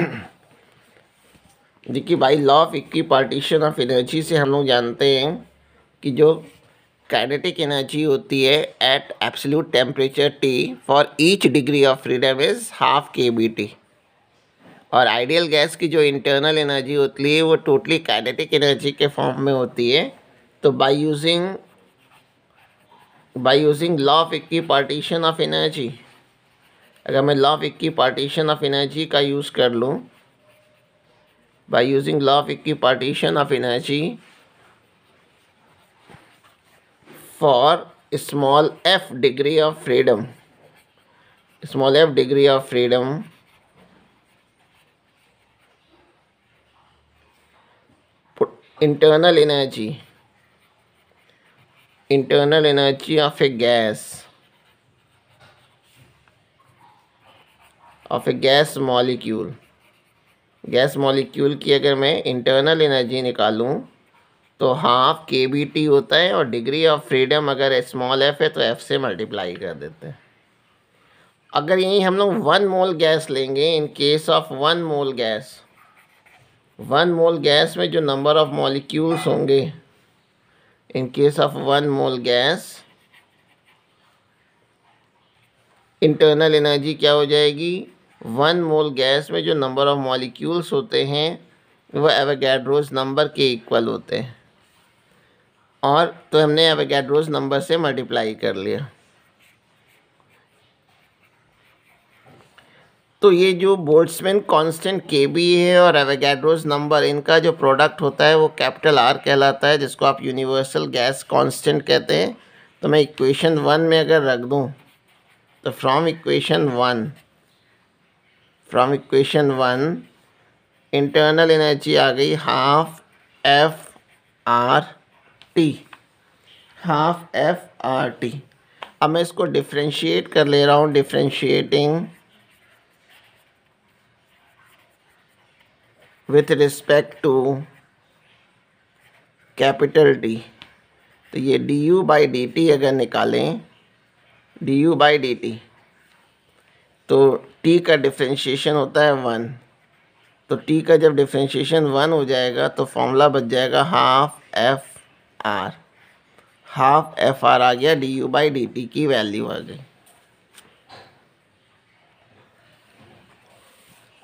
देखिए by law of equipartition of energy से हम लोग जानते हैं कि जो काइनेटिक एनर्जी होती है at absolute temperature T for each degree of freedom is half K B T और आइडियल गैस की जो इंटरनल एनर्जी होती है, वो टोटली काइनेटिक एनर्जी के फॉर्म में होती है। तो by using by using law of equipartition of energy अगर मैं law of equipartition of energy का यूज़ कर लूँ by using law of equipartition of energy for small F degree of freedom small F degree of freedom internal energy internal energy of a gas of a gas molecule. Gas molecule की अगर मैं internal energy निकालूं तो half K B T होता है और degree of freedom अगर small F है तो एफ़ से मल्टीप्लाई कर देते हैं। अगर यहीं हम लोग वन मोल गैस लेंगे in case of one mole gas one mole gas में जो नंबर ऑफ़ मॉलिक्यूल्स होंगे in case of one mole gas internal energy क्या हो जाएगी? वन मोल गैस में जो नंबर ऑफ़ मॉलिक्यूल्स होते हैं वह एवोगैड्रोज नंबर के इक्वल होते हैं। और तो हमने एवोगैड्रोज नंबर से मल्टीप्लाई कर लिया। तो ये जो बोल्ट्समैन कांस्टेंट के बी है और एवेगैड्रोज नंबर, इनका जो प्रोडक्ट होता है वो कैपिटल आर कहलाता है, जिसको आप यूनिवर्सल गैस कांस्टेंट कहते हैं। तो मैं इक्वेशन वन में अगर रख दूँ तो from equation one from equation one internal energy आ गई half F R T half F R T अब मैं इसको डिफ्रेंशिएट कर ले रहा हूँ differentiating with respect to capital T तो ये D U by D T अगर निकालें D U by D T तो टी का डिफ्रेंशिएशन होता है वन तो टी का जब डिफ्रेंशिएशन वन हो जाएगा तो फॉर्मूला बच जाएगा half F R half F R आ गया D U by D T की वैल्यू आ गई.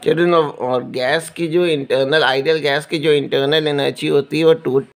चलो और गैस की जो इंटरनल आइडियल गैस की जो इंटरनल एनर्जी होती है, वो टू